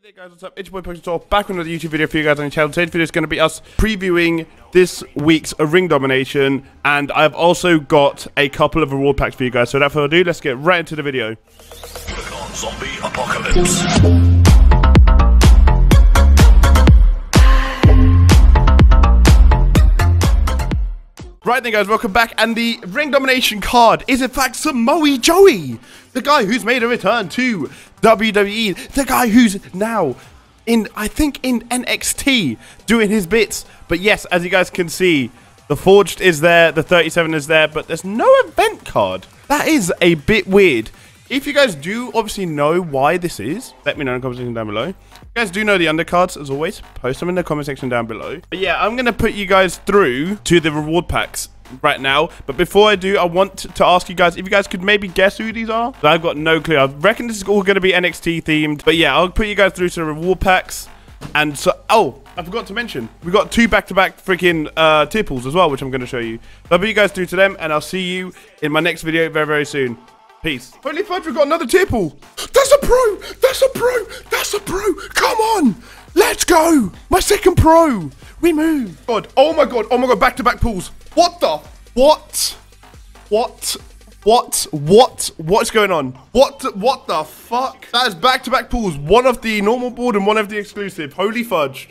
Hey there guys, what's up? It's your boy Pokemon back with another YouTube video for you guys on the channel. Today's video is going to be us previewing this week's ring domination, and I've also got a couple of reward packs for you guys. So without further ado, let's get right into the video. on Zombie Apocalypse. Right then guys, welcome back, and the ring domination card is in fact Samoa Joe, the guy who's made a return to WWE, the guy who's now in, I think, in NXT, doing his bits. But yes, as you guys can see, the Forged is there, the 37 is there, but there's no event card. That is a bit weird. If you guys do obviously know why this is, let me know in the comment section down below. If you guys do know the undercards, as always, post them in the comment section down below. But yeah, I'm going to put you guys through to the reward packs right now. But before I do, I want to ask you guys if you guys could maybe guess who these are. I've got no clue. I reckon this is all going to be NXT themed. But yeah, I'll put you guys through to the reward packs. And so, oh, I forgot to mention, we got two back-to-back freaking uh, tier pulls as well, which I'm going to show you. I'll put you guys through to them, and I'll see you in my next video very, very soon. Peace. Holy Fudge, we got another tier pull. That's a pro. That's a pro. That's a pro. Come on. Let's go. My second pro. We move. God. Oh my God. Oh my God. Back to back pulls. What the? What? What? What? What? What's going on? What? What the fuck? That is back to back pulls. One of the normal board and one of the exclusive. Holy fudge.